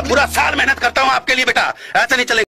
पूरा साल मेहनत करता हूँ आपके लिए बेटा। ऐसा नहीं चलेगा।